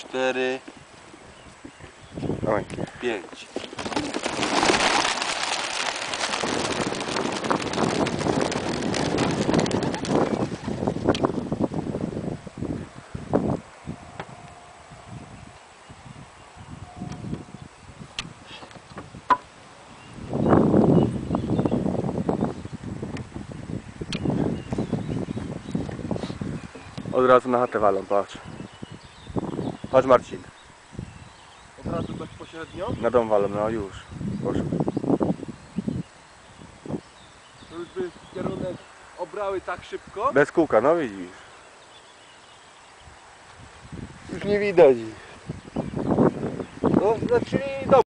cztery, Oj. pięć. Od razu na chatę walą, patrz. Chodź Marcin, Od razu bezpośrednio? na dom walą, no już. Poszło. To już by kierunek obrały tak szybko? Bez kółka, no widzisz. Już nie widać. No, znaczy, dobrze.